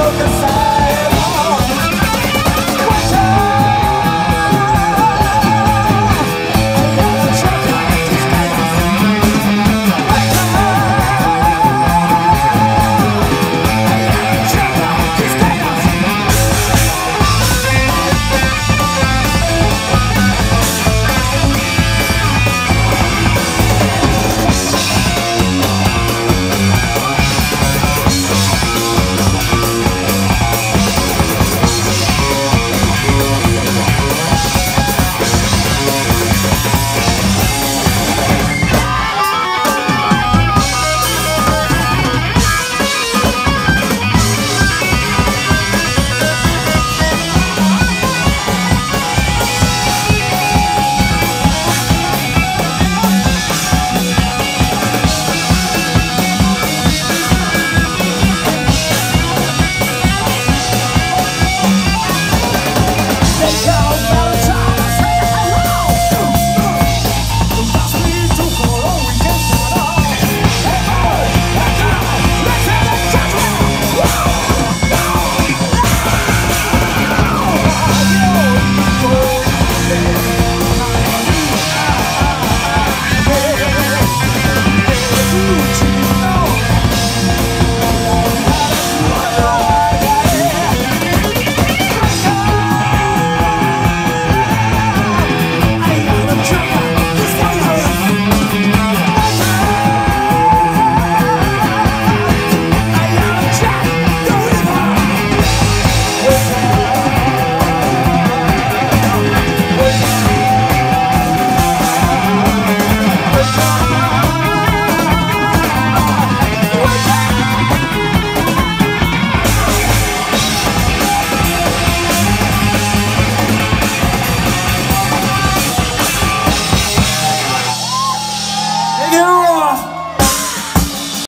toca